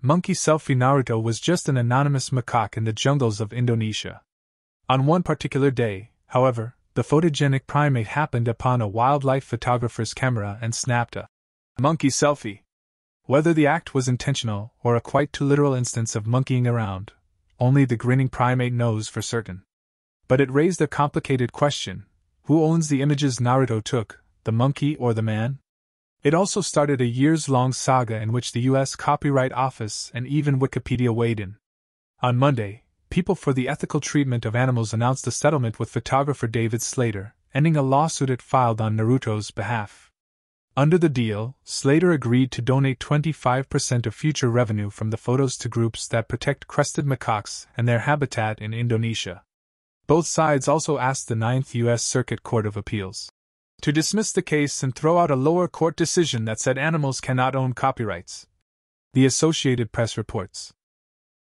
Monkey Selfie Naruto was just an anonymous macaque in the jungles of Indonesia. On one particular day, however, the photogenic primate happened upon a wildlife photographer's camera and snapped a monkey selfie. Whether the act was intentional or a quite too literal instance of monkeying around, only the grinning primate knows for certain. But it raised a complicated question who owns the images Naruto took, the monkey or the man? It also started a years long saga in which the U.S. Copyright Office and even Wikipedia weighed in. On Monday, People for the Ethical Treatment of Animals announced a settlement with photographer David Slater, ending a lawsuit it filed on Naruto's behalf. Under the deal, Slater agreed to donate 25% of future revenue from the photos to groups that protect crested macaques and their habitat in Indonesia. Both sides also asked the Ninth U.S. Circuit Court of Appeals to dismiss the case and throw out a lower court decision that said animals cannot own copyrights. The Associated Press reports.